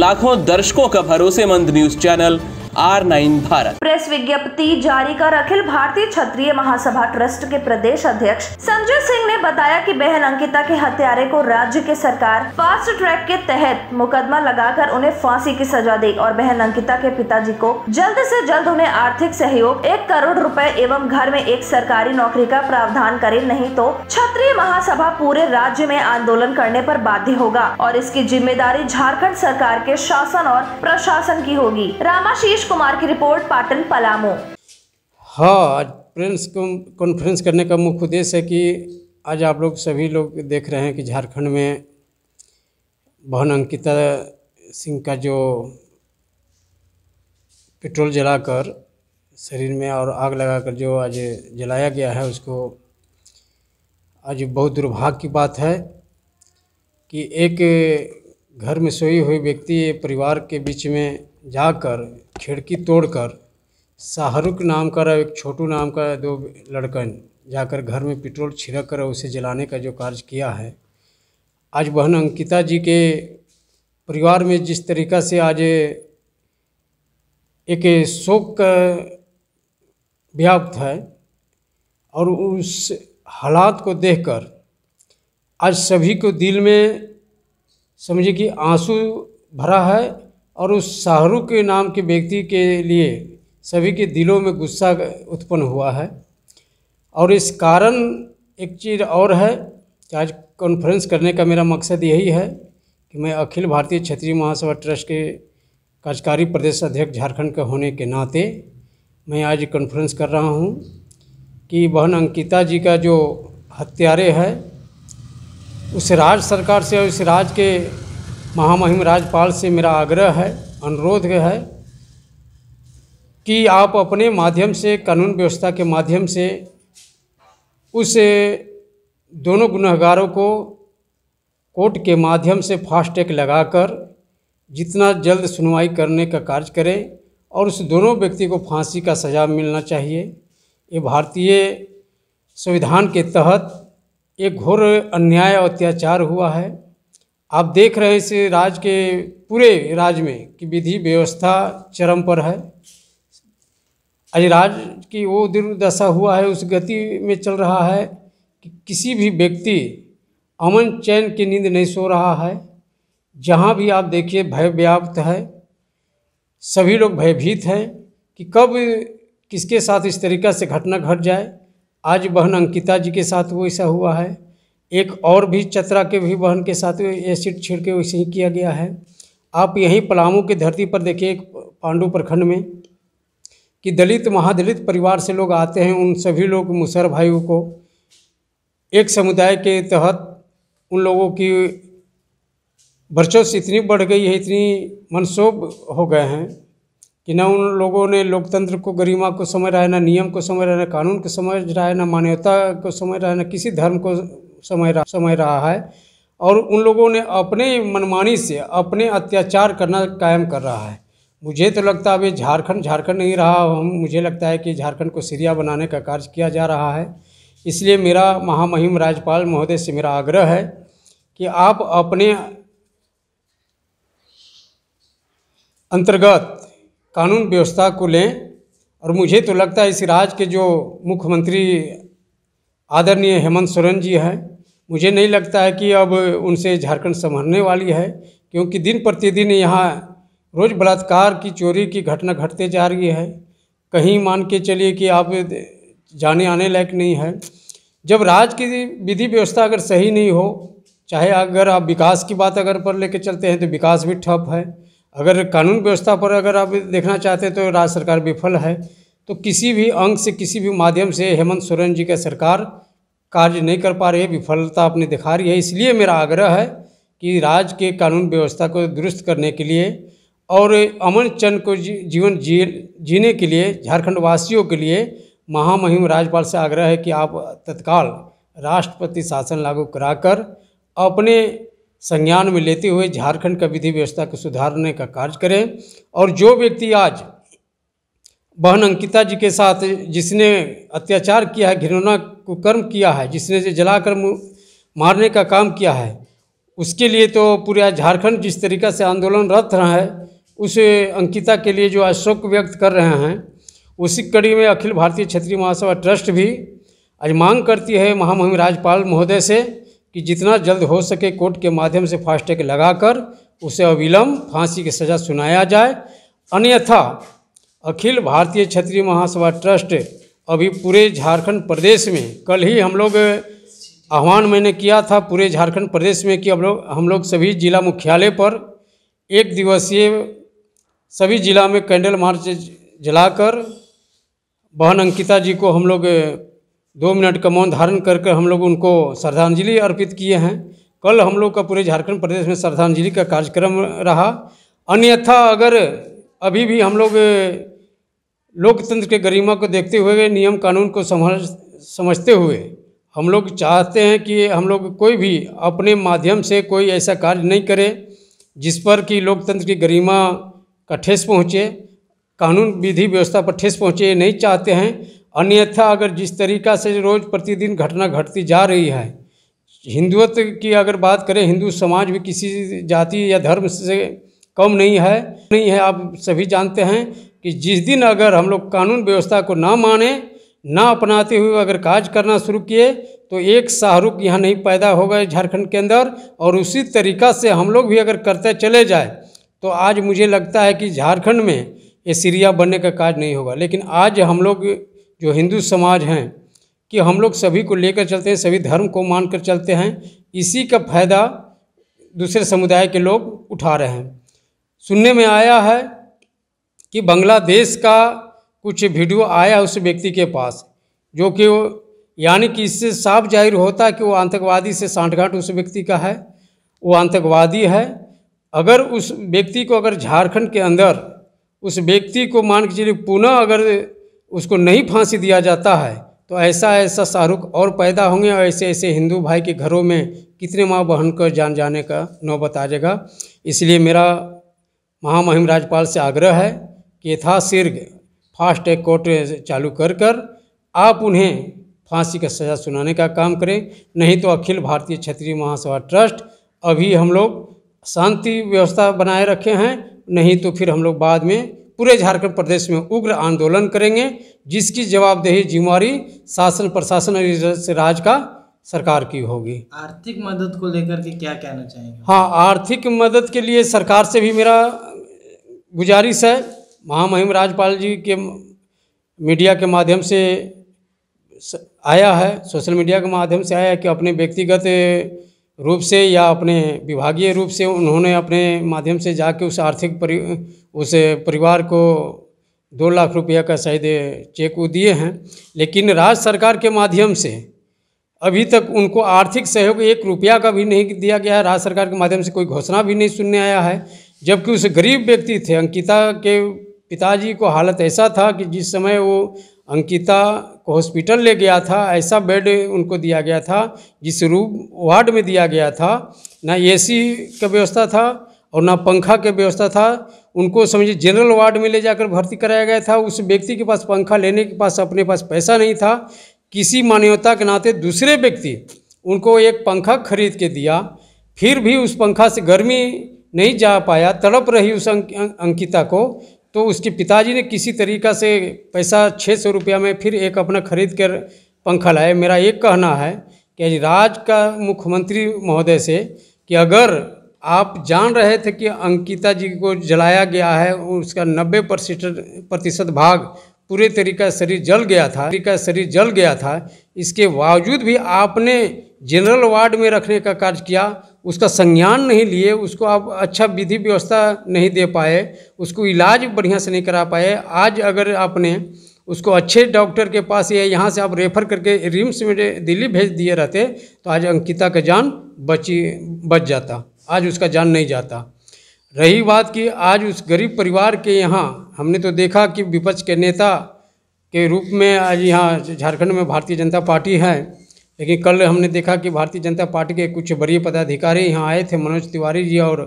लाखों दर्शकों का भरोसेमंद news channel R nine Bharat. Press विज्ञप्ति जारी कर अखिल भारतीय क्षत्रिय महासभा ट्रस्ट के प्रदेश अध्यक्ष संजय सिंह ने बताया कि बहन अंकिता के हत्यारे को राज्य के सरकार फास्ट ट्रैक के तहत मुकदमा लगाकर उन्हें फांसी की सजा दे और बहन अंकिता के पिताजी को जल्द से जल्द उन्हें आर्थिक सहयोग, एक करोड़ रुपए एवं घर में एक सरकारी नौकरी का प्रावधान करे, नहीं तो क्षत्रिय महासभा पूरे राज्य में आंदोलन करने पर बाध्य होगा और इसकी ज़िम्मेदारी झारखंड सरकार के शासन और प्रशासन की होगी। रामाशीष कुमार की रिपोर्ट पाटन पलामू। हाँ प्रेस कॉन्फ्रेंस करने का मुख्य उद्देश्य है कि आज आप लोग सभी लोग देख रहे हैं कि झारखंड में बहन अंकिता सिंह का जो पेट्रोल जलाकर शरीर में और आग लगाकर जो आज जलाया गया है, उसको आज बहुत दुर्भाग्य की बात है कि एक घर में सोई हुई व्यक्ति परिवार के बीच में जाकर, खिड़की तोड़कर, शाहरुख नाम का एक छोटू नाम का दो लड़कन जाकर घर में पेट्रोल छिड़क कर उसे जलाने का जो कार्य किया है। आज बहन अंकिता जी के परिवार में जिस तरीक़ा से आज एक शोक व्याप्त है और उस हालात को देखकर आज सभी को दिल में समझिए कि आँसू भरा है और उस शाहरुख के नाम के व्यक्ति के लिए सभी के दिलों में गुस्सा उत्पन्न हुआ है। और इस कारण एक चीज़ और है कि आज कॉन्फ्रेंस करने का मेरा मकसद यही है कि मैं अखिल भारतीय क्षेत्रीय महासभा ट्रस्ट के कार्यकारी प्रदेश अध्यक्ष झारखंड के होने के नाते मैं आज कॉन्फ्रेंस कर रहा हूँ कि बहन अंकिता जी का जो हत्यारे है, उस राज्य सरकार से उस राज्य के महामहिम राज्यपाल से मेरा आग्रह है, अनुरोध है कि आप अपने माध्यम से, कानून व्यवस्था के माध्यम से उस दोनों गुनहगारों को कोर्ट के माध्यम से फास्टैग लगाकर जितना जल्द सुनवाई करने का कार्य करें और उस दोनों व्यक्ति को फांसी का सज़ा मिलना चाहिए। ये भारतीय संविधान के तहत एक घोर अन्याय और अत्याचार हुआ है। आप देख रहे हैं इस राज्य के पूरे राज्य में कि विधि व्यवस्था चरम पर है। आज राज्य की वो दुर्दशा हुआ है, उस गति में चल रहा है कि किसी भी व्यक्ति अमन चैन की नींद नहीं सो रहा है। जहाँ भी आप देखिए, भय व्याप्त है। सभी लोग भयभीत हैं कि कब किसके साथ इस तरीक़ा से घटना घट जाए। आज बहन अंकिता जी के साथ वो ऐसा हुआ है। एक और भी चतरा के भी बहन के साथ एसिड छिड़ के वैसे ही किया गया है। आप यहीं पलामू की धरती पर देखिए एक पांडु प्रखंड में, कि दलित, महादलित परिवार से लोग आते हैं, उन सभी लोग मुसर भाइयों को। एक समुदाय के तहत उन लोगों की वर्चस्व इतनी बढ़ गई है, इतनी मनसोब हो गए हैं, कि न उन लोगों ने लोकतंत्र को गरिमा को समझ रहा है, ना नियम को समझ रहा है, ना कानून को समझ रहा है, ना मान्यता को समझ रहा है, ना किसी धर्म को समझ रहा, समय रहा है और उन लोगों ने अपने मनमानी से अपने अत्याचार करना कायम कर रहा है। मुझे तो लगता है अभी झारखंड झारखंड नहीं रहा, हम, मुझे लगता है कि झारखंड को सीरिया बनाने का कार्य किया जा रहा है। इसलिए मेरा महामहिम राज्यपाल महोदय से मेरा आग्रह है कि आप अपने अंतर्गत कानून व्यवस्था को लें और मुझे तो लगता है इस राज्य के जो मुख्यमंत्री आदरणीय हेमंत सोरेन जी हैं मुझे नहीं लगता है कि अब उनसे झारखंड संभलने वाली है, क्योंकि दिन प्रतिदिन यहाँ रोज़ बलात्कार की, चोरी की घटना घटते जा रही है। कहीं मान के चलिए कि आप जाने आने लायक नहीं है। जब राज्य की विधि व्यवस्था अगर सही नहीं हो, चाहे अगर आप विकास की बात अगर पर लेके चलते हैं तो विकास भी ठप है। अगर कानून व्यवस्था पर अगर आप देखना चाहते हैं तो राज्य सरकार विफल है। तो किसी भी अंग से, किसी भी माध्यम से हेमंत सोरेन जी का सरकार कार्य नहीं कर पा रही है विफलता अपनी दिखा रही है। इसलिए मेरा आग्रह है कि राज्य के कानून व्यवस्था को दुरुस्त करने के लिए और अमन चंद को जी, जीवन जी जीने के लिए झारखंड वासियों के लिए महामहिम राज्यपाल से आग्रह है कि आप तत्काल राष्ट्रपति शासन लागू कराकर अपने संज्ञान में लेते हुए झारखंड का विधि व्यवस्था को सुधारने का कार्य करें। और जो व्यक्ति आज बहन अंकिता जी के साथ जिसने अत्याचार किया है घिनौना कुकर्म किया है, जिसने जलाकर मारने का काम किया है, उसके लिए तो पूरा झारखंड जिस तरीका से आंदोलनरत रहा है, उस अंकिता के लिए जो शोक व्यक्त कर रहे हैं, उसी कड़ी में अखिल भारतीय क्षेत्रीय महासभा ट्रस्ट भी आज मांग करती है महामहिम राज्यपाल महोदय से कि जितना जल्द हो सके कोर्ट के माध्यम से फास्टैग लगाकर उसे अविलंब फांसी की सज़ा सुनाया जाए, अन्यथा अखिल भारतीय क्षत्रिय महासभा ट्रस्ट अभी पूरे झारखंड प्रदेश में, कल ही हम लोग आह्वान मैंने किया था पूरे झारखंड प्रदेश में कि हम लोग हम लोग सभी जिला मुख्यालय पर एक दिवसीय सभी जिला में कैंडल मार्च जलाकर बहन अंकिता जी को हम लोग दो मिनट का मौन धारण कर कर हम लोग उनको श्रद्धांजलि अर्पित किए हैं। कल हम लोग का पूरे झारखंड प्रदेश में श्रद्धांजलि का कार्यक्रम रहा। अन्यथा अगर अभी भी हम लोग लोकतंत्र के गरिमा को देखते हुए नियम कानून को समझ समझते हुए हम लोग चाहते हैं कि हम लोग कोई भी अपने माध्यम से कोई ऐसा कार्य नहीं करे जिस पर कि लोकतंत्र की गरिमा का ठेस पहुँचे, कानून विधि व्यवस्था पर ठेस पहुँचे नहीं चाहते हैं। अन्यथा अगर जिस तरीका से रोज़ प्रतिदिन घटना घटती जा रही है, हिंदुत्व की अगर बात करें, हिंदू समाज भी किसी जाति या धर्म से कम नहीं है नहीं है। आप सभी जानते हैं कि जिस दिन अगर हम लोग कानून व्यवस्था को ना माने, ना अपनाते हुए अगर काज करना शुरू किए तो एक शाहरुख यहाँ नहीं पैदा होगा झारखंड के अंदर और उसी तरीका से हम लोग भी अगर करते चले जाए तो आज मुझे लगता है कि झारखंड में ये सीरिया बनने का काज नहीं होगा। लेकिन आज हम लोग जो हिंदू समाज हैं, कि हम लोग सभी को लेकर चलते हैं, सभी धर्म को मान कर चलते हैं, इसी का फ़ायदा दूसरे समुदाय के लोग उठा रहे हैं। सुनने में आया है कि बांग्लादेश का कुछ वीडियो आया उस व्यक्ति के पास, जो कि यानी कि इससे साफ़ ज़ाहिर होता है कि वो आतंकवादी से सांठगांठ उस व्यक्ति का है, वो आतंकवादी है। अगर उस व्यक्ति को अगर झारखंड के अंदर, उस व्यक्ति को मान के चलिए पुनः अगर उसको नहीं फांसी दिया जाता है तो ऐसा ऐसा शाहरुख और पैदा होंगे और ऐसे ऐसे हिंदू भाई के घरों में कितने माँ बहन को जान जाने का नौबत आ जाएगा। इसलिए मेरा महामहिम राज्यपाल से आग्रह है कि यथाशीघ्र फास्ट ट्रैक कोर्ट चालू कर कर आप उन्हें फांसी का सज़ा सुनाने का काम करें। नहीं तो अखिल भारतीय क्षेत्रीय महासभा ट्रस्ट अभी हम लोग शांति व्यवस्था बनाए रखे हैं। नहीं तो फिर हम लोग बाद में पूरे झारखंड प्रदेश में उग्र आंदोलन करेंगे जिसकी जवाबदेही जिम्मेवारी शासन प्रशासन राज का सरकार की होगी। आर्थिक मदद को लेकर के क्या कहना चाहेंगे? हाँ आर्थिक मदद के लिए सरकार से भी मेरा गुजारिश है महामहिम राज्यपाल जी के मीडिया के माध्यम से आया है, सोशल मीडिया के माध्यम से आया है कि अपने व्यक्तिगत रूप से या अपने विभागीय रूप से उन्होंने अपने माध्यम से जाके उस आर्थिक परि, उस परिवार को दो लाख रुपया का शायद चेक वो दिए हैं। लेकिन राज्य सरकार के माध्यम से अभी तक उनको आर्थिक सहयोग एक रुपया का भी नहीं दिया गया है। राज्य सरकार के माध्यम से कोई घोषणा भी नहीं सुनने आया है। जबकि उस गरीब व्यक्ति थे, अंकिता के पिताजी को हालत ऐसा था कि जिस समय वो अंकिता को हॉस्पिटल ले गया था, ऐसा बेड उनको दिया गया था, जिस रूम वार्ड में दिया गया था, ना एसी का व्यवस्था था और ना पंखा का व्यवस्था था। उनको समझिए, जनरल वार्ड में ले जाकर भर्ती कराया गया था। उस व्यक्ति के पास पंखा लेने के पास अपने पास पैसा नहीं था। किसी मान्यता के नाते दूसरे व्यक्ति उनको एक पंखा खरीद के दिया, फिर भी उस पंखा से गर्मी नहीं जा पाया, तड़प रही उस अंकिता को तो उसके पिताजी ने किसी तरीका से पैसा छः सौ रुपया में फिर एक अपना खरीद कर पंखा लाए मेरा एक कहना है कि राज का मुख्यमंत्री महोदय से कि अगर आप जान रहे थे कि अंकिता जी को जलाया गया है, उसका नब्बे प्रतिशत भाग पूरे तरीका शरीर जल गया था, तरीका शरीर जल गया था, इसके बावजूद भी आपने जनरल वार्ड में रखने का कार्य किया उसका संज्ञान नहीं लिए, उसको आप अच्छा विधि व्यवस्था नहीं दे पाए, उसको इलाज बढ़िया से नहीं करा पाए, आज अगर आपने उसको अच्छे डॉक्टर के पास या यहाँ से आप रेफ़र करके रिम्स में दिल्ली भेज दिए रहते तो आज अंकिता का जान बची, बच जाता, आज उसका जान नहीं जाता। रही बात कि आज उस गरीब परिवार के यहाँ हमने तो देखा कि विपक्ष के नेता के रूप में आज यहाँ झारखंड में भारतीय जनता पार्टी है लेकिन कल हमने देखा कि भारतीय जनता पार्टी के कुछ वरीय पदाधिकारी यहाँ आए थे, मनोज तिवारी जी और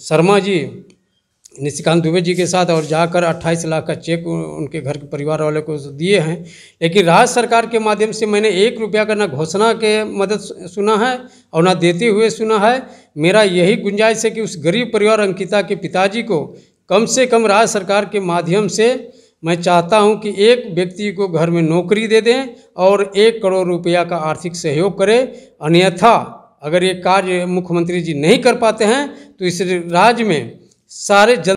शर्मा जी, निशिकांत दुबे जी के साथ और जाकर 28 लाख का चेक उनके घर के परिवार वाले को दिए हैं। लेकिन राज्य सरकार के माध्यम से मैंने एक रुपया का ना घोषणा के मदद सुना है और ना देते हुए सुना है। मेरा यही गुंजाइश है कि उस गरीब परिवार अंकिता के पिताजी को कम से कम राज्य सरकार के माध्यम से मैं चाहता हूँ कि एक व्यक्ति को घर में नौकरी दे दें और एक करोड़ रुपया का आर्थिक सहयोग करें। अन्यथा, अगर ये कार्य मुख्यमंत्री जी नहीं कर पाते हैं तो इस राज्य में सारे जन